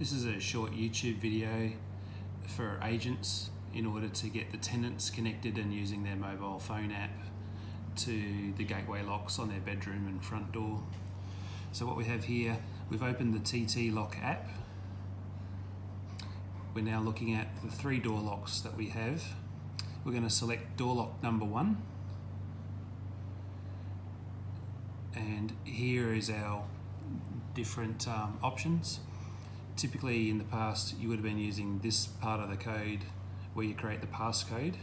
This is a short YouTube video for agents in order to get the tenants connected and using their mobile phone app to the gateway locks on their bedroom and front door. So what we have here, we've opened the TT Lock app. We're now looking at the three door locks that we have. We're going to select door lock number one. And here is our different um, options. Typically in the past you would have been using this part of the code where you create the passcode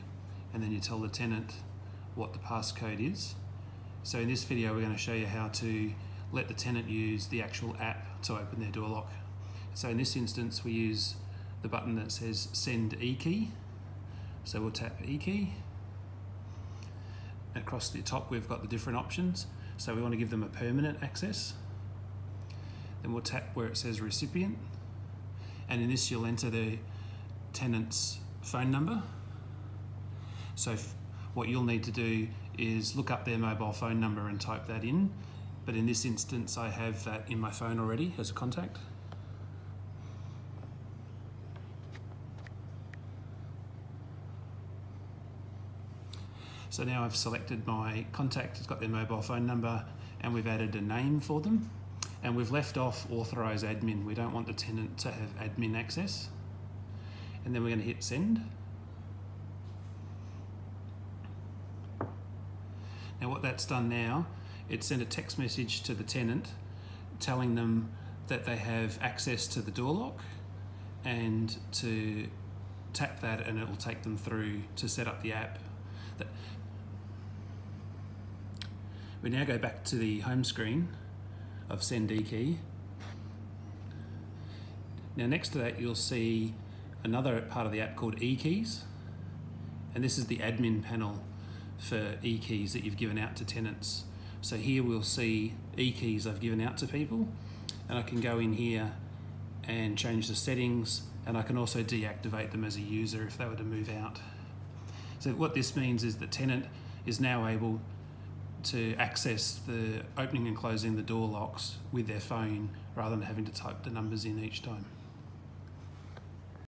and then you tell the tenant what the passcode is. So in this video we're going to show you how to let the tenant use the actual app to open their door lock. So in this instance we use the button that says send e-key. So we'll tap e-key. Across the top we've got the different options. So we want to give them a permanent access. Then we'll tap where it says recipient and in this you'll enter the tenant's phone number. So what you'll need to do is look up their mobile phone number and type that in. But in this instance, I have that in my phone already as a contact. So now I've selected my contact, it's got their mobile phone number, and we've added a name for them and we've left off authorize admin. We don't want the tenant to have admin access. And then we're going to hit send. Now what that's done now, it sent a text message to the tenant telling them that they have access to the door lock and to tap that and it will take them through to set up the app. We now go back to the home screen of send e-key. Now next to that you'll see another part of the app called e-keys and this is the admin panel for e-keys that you've given out to tenants. So here we'll see e-keys I've given out to people and I can go in here and change the settings and I can also deactivate them as a user if they were to move out. So what this means is the tenant is now able to access the opening and closing the door locks with their phone rather than having to type the numbers in each time.